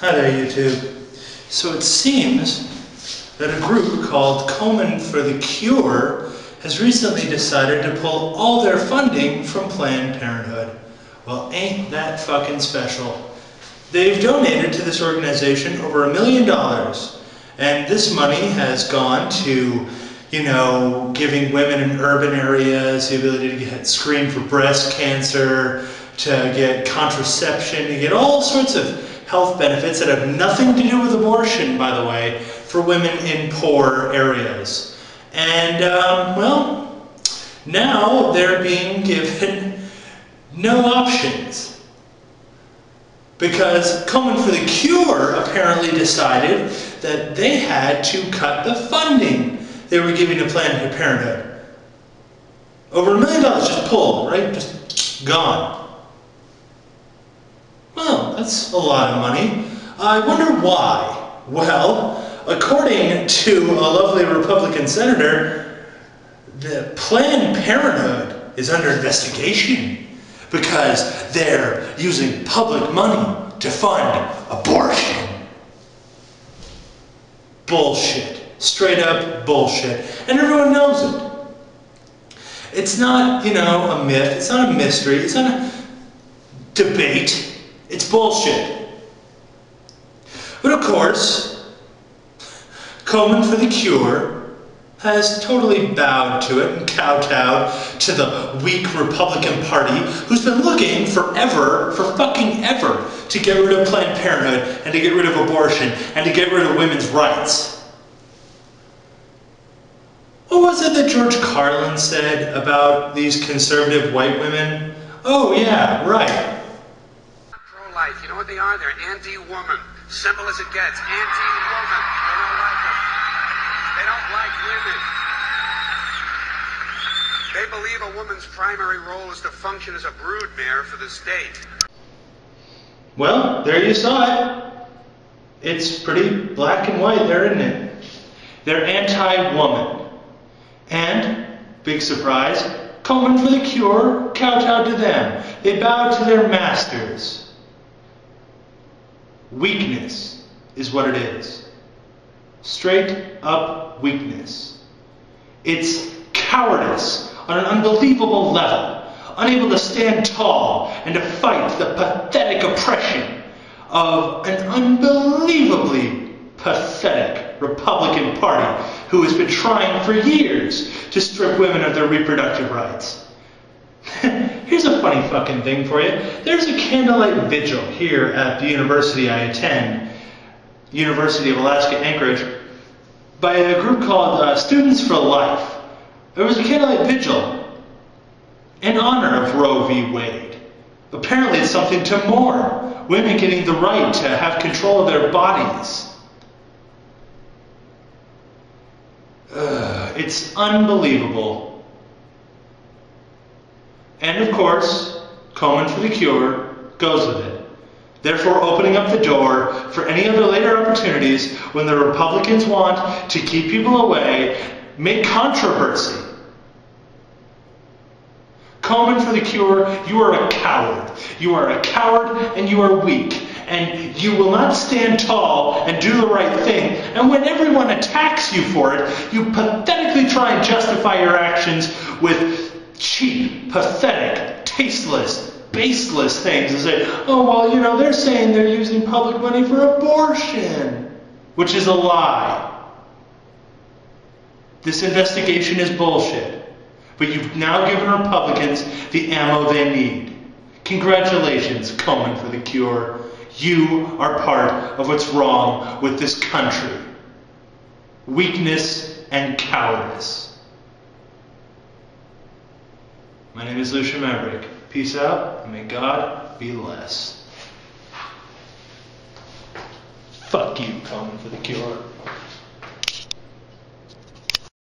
Hi there, YouTube. So it seems that a group called Komen for the Cure has recently decided to pull all their funding from Planned Parenthood. Well, ain't that fucking special. They've donated to this organization over a million dollars, and this money has gone to, you know, giving women in urban areas the ability to get screened for breast cancer, to get contraception, to get all sorts of health benefits that have nothing to do with abortion, by the way, for women in poor areas. And, um, well, now they're being given no options. Because Komen for the Cure apparently decided that they had to cut the funding they were giving to Planned Parenthood. Over a million dollars just pulled, right? Just gone. Well, that's a lot of money. I wonder why. Well, according to a lovely Republican senator, the Planned Parenthood is under investigation because they're using public money to fund abortion. Bullshit. Straight up bullshit. And everyone knows it. It's not, you know, a myth. It's not a mystery. It's not a debate. It's bullshit. But of course, Komen for the Cure has totally bowed to it and kowtowed to the weak Republican Party who's been looking forever, for fucking ever, to get rid of Planned Parenthood and to get rid of abortion and to get rid of women's rights. What was it that George Carlin said about these conservative white women? Oh yeah, right life. You know what they are? They're anti-woman. Simple as it gets. Anti-woman. They don't like them. They don't like women. They believe a woman's primary role is to function as a broodmare for the state. Well, there you saw it. It's pretty black and white there, isn't it? They're anti-woman. And, big surprise, Komen for the Cure kowtowed to them. They bowed to their masters. Weakness is what it is. Straight up weakness. It's cowardice on an unbelievable level, unable to stand tall and to fight the pathetic oppression of an unbelievably pathetic Republican Party who has been trying for years to strip women of their reproductive rights. Here's a funny fucking thing for you. There's a candlelight vigil here at the university I attend, University of Alaska Anchorage, by a group called uh, Students for Life. There was a candlelight vigil in honor of Roe v. Wade. Apparently, it's something to mourn. Women getting the right to have control of their bodies. Ugh, it's unbelievable and of course, for the Cure goes with it. Therefore, opening up the door for any other later opportunities when the Republicans want to keep people away, make controversy. Komen for the Cure, you are a coward. You are a coward and you are weak. And you will not stand tall and do the right thing. And when everyone attacks you for it, you pathetically try and justify your actions with cheap, pathetic, tasteless, baseless things and say, oh, well, you know, they're saying they're using public money for abortion, which is a lie. This investigation is bullshit. But you've now given Republicans the ammo they need. Congratulations, Komen for the cure. You are part of what's wrong with this country. Weakness and cowardice. My name is Lucien Maverick. Peace out, and may God be less. Fuck you, Komen for the cure.